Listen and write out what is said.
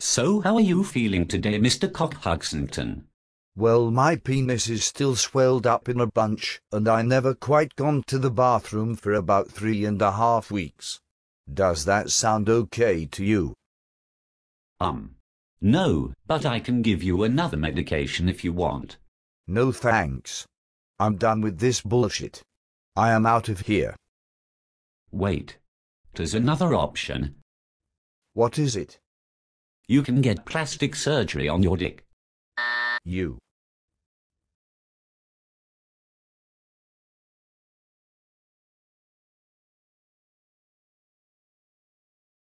So how are you feeling today, Mr. Cockhugsington? Well, my penis is still swelled up in a bunch, and I never quite gone to the bathroom for about three and a half weeks. Does that sound okay to you? Um. No, but I can give you another medication if you want. No thanks. I'm done with this bullshit. I am out of here. Wait. There's another option. What is it? You can get plastic surgery on your dick. You.